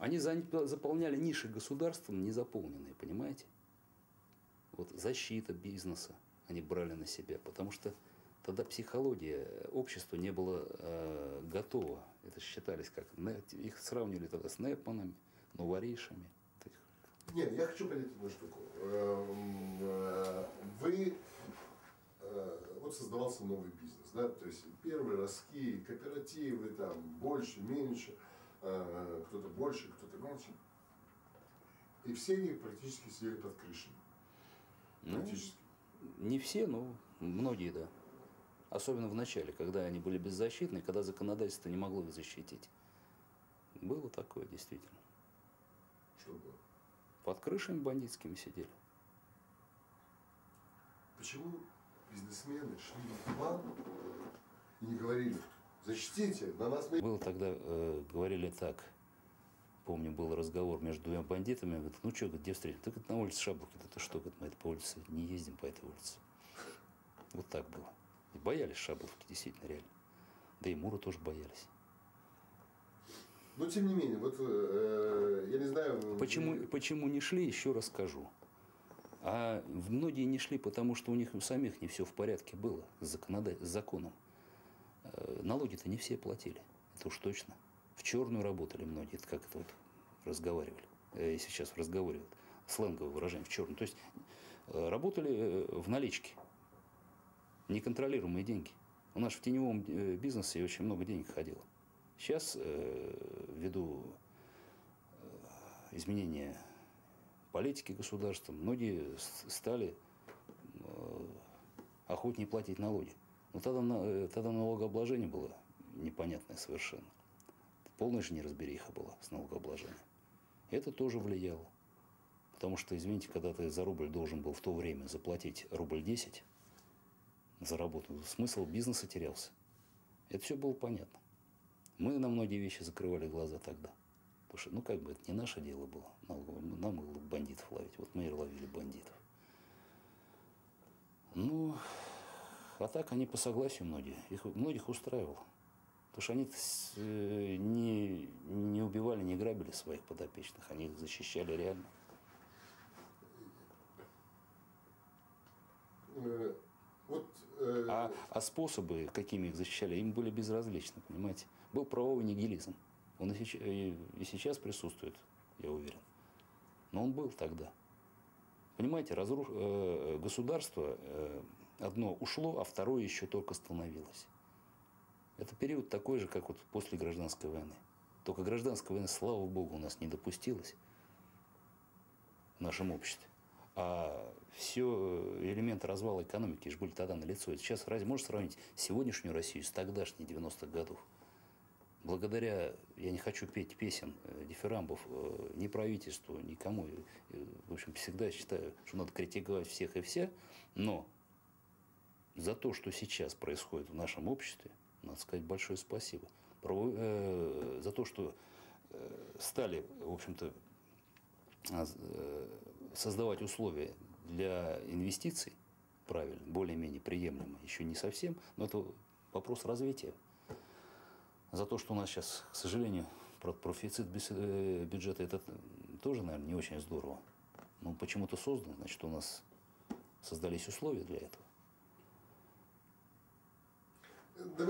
Они за- заполняли ниши государством незаполненные, понимаете? Вот защита бизнеса они брали на себя, потому что тогда психология общества не была э, готова. Это считались как, их сравнивали тогда с Непманами, новоришами. Нет, я хочу понять одну штуку. Эм, э, Вы, э, вот создавался новый бизнес, да, то есть первые ростки, кооперативы, там, больше, меньше, э, кто-то больше, кто-то меньше. И все они практически сидели под крышей. Ну, Практически. Не все, но многие, да. Особенно в начале, когда они были беззащитны, когда законодательство не могло их защитить. Было такое, действительно. Что было? Под крышами бандитскими сидели. Почему бизнесмены шли в план и не говорили, защитите, на нас на Было тогда, э, говорили так, помню, был разговор между двумя бандитами, говорит, ну что, где встретим? Говорит, на улице Шабловки, это что, говорит, мы это по улице не ездим по этой улице. Вот так было. И боялись Шабловки, действительно, реально. Да и Мура тоже боялись. Но тем не менее, вот э, я не знаю. Почему, почему не шли, еще расскажу. А многие не шли, потому что у них у самих не все в порядке было с, законода... с законом. Э, Налоги-то не все платили, это уж точно. В черную работали многие, это как это вот разговаривали. Э, Сейчас в разговоре, вот, сленговое выражение, в черную. То есть э, работали в наличке, неконтролируемые деньги. У нас в теневом бизнесе очень много денег ходило. Сейчас, ввиду изменения политики государства, многие стали охотнее платить налоги. Но тогда, на- э, тогда налогообложение было непонятное совершенно. Полная же неразбериха была с налогообложением. Это тоже влияло. Потому что, извините, когда ты за рубль должен был в то время заплатить рубль 10 за работу, смысл бизнеса терялся. Это все было понятно. Мы на многие вещи закрывали глаза тогда. Потому что, ну, как бы это не наше дело было. Нам, нам было бандитов ловить. Вот мы и ловили бандитов. Ну, а так они по согласию многие. Их многих устраивало. Потому что они э, не, не убивали, не грабили своих подопечных. Они их защищали реально. Э, вот э, А, а способы, какими их защищали, им были безразличны, понимаете? Был правовой нигилизм. Он и сейчас, и сейчас присутствует, я уверен. Но он был тогда. Понимаете, разруш... э, государство одно ушло, а второе еще только становилось. Это период такой же, как вот после гражданской войны. Только гражданская война, слава богу, у нас не допустилась в нашем обществе. А все элементы развала экономики же были тогда налицо. Сейчас разве можешь сравнить сегодняшнюю Россию с тогдашней 90-х годов? Благодаря, я не хочу петь песен, э, дифирамбов, э, ни правительству, никому. Э, В общем, всегда считаю, что надо критиковать всех и вся, но за то, что сейчас происходит в нашем обществе, надо сказать большое спасибо. Э, за то, что э, стали, в общем-то, а, э, создавать условия для инвестиций, правильно, более-менее приемлемо, еще не совсем, но это вопрос развития. За то, что у нас сейчас, к сожалению, про- профицит бюджета, это тоже, наверное, не очень здорово. Но почему-то создан, значит, у нас создались условия для этого. let me